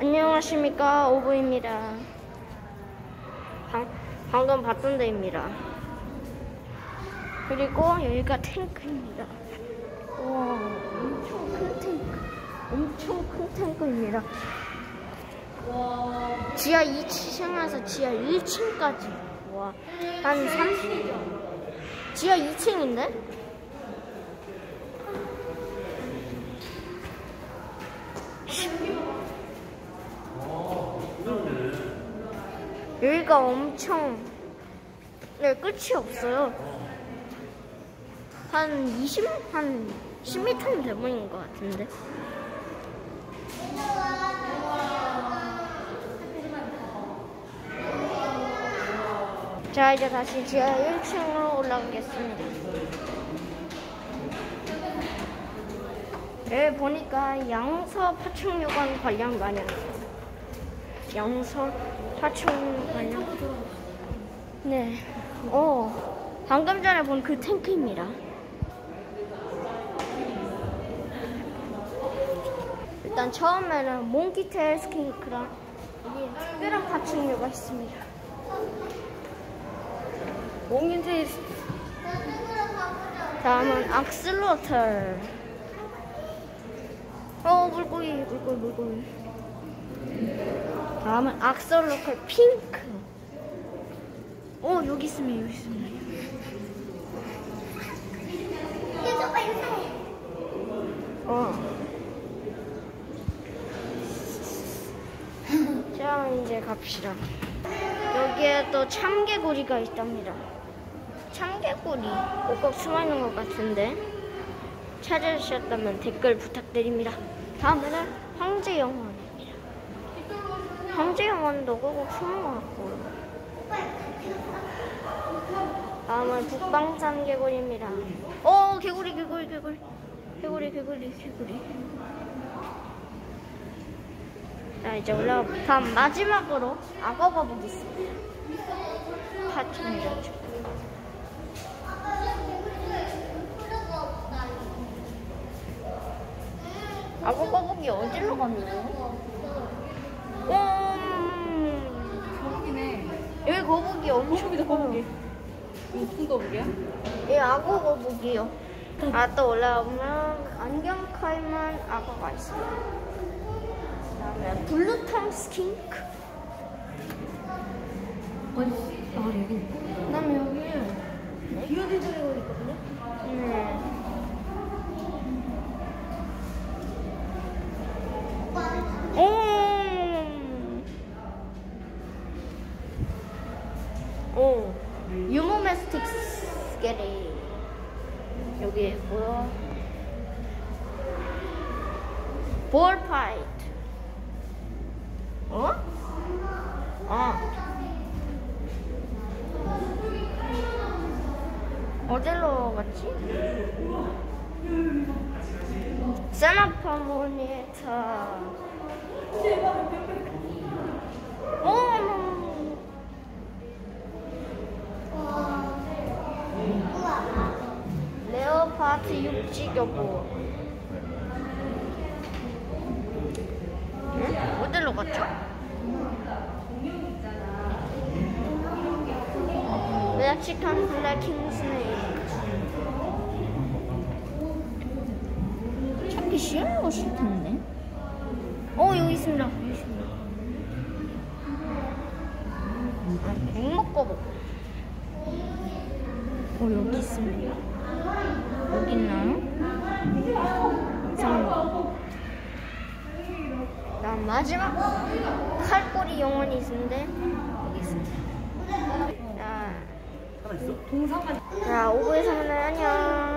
안녕하십니까 오브입니다. 방, 방금 봤던 데입니다. 그리고 여기가 탱크입니다. 와 엄청 큰 탱크, 엄청 큰 탱크입니다. 지하 2층에서 지하 1층까지 와, 한 30, 지하 2층인데? 여기가 엄청 네 끝이 없어요. 한 20, 한 10m는 돼 보이는 것 같은데. 자 이제 다시 지하 1층으로 올라가겠습니다. 여기 보니까 양서 파충류관 관련 많이 양서 파충 관련. 네. 어 방금 전에 본 그 탱크입니다. 일단 처음에는 몽키테일 여기 특별한 파충류가 있습니다. 몽인테 다음은 악슬로털. 어 물고기 물고기 물고기. 다음은 악슬로털 핑크. 어 여기 있으면 여기 있으면. 어. 자 이제 갑시다. 여기에 또 참개구리가 있답니다. 참개구리 꼭꼭 숨어있는 것 같은데 찾아주셨다면 댓글 부탁드립니다. 다음에는 황제영원입니다. 황제영원도 꼭꼭 숨은 것 같고요. 다음은 북방산 개구리입니다. 오 개구리 개구리 개구리 개구리 개구리 개구리 자 이제 올라가 다음 마지막으로 악어 거북이 있습니다. 파충류죠. 악어 거북이 어디로 갔나요? 음, 거북이네. 여기 거북이 엄청 거북이다. 거북이. 무슨 거북이야? 이 악어 거북이요. 아 또 올라오면 안경 칼만 악어가 있어요. 그다음에 blue tongue skink. 어디? 아 여기. 그다음에 여기 비오디 드래곤 있거든요. 네. 오. 오. 유모메스틱 스케리 여기 있고요. 볼파이트. 어? 아. 어디로 갔지? 세나파 모니에타. 오. 레오파트 육지교보. 응? 어디로 갔죠? 멕시칸 블랙킹 스네이크. 찾기 쉬운 거 싫던데? 어, 여기 있습니다. 여기 있습니다. 아, 백목거북. 어 여기 있습니다. 여기 있나요? 이상한 난 마지막 칼꼬리 영혼이 있는데 여기 있습니다. 자, 동상관 자 오구에서는 안녕.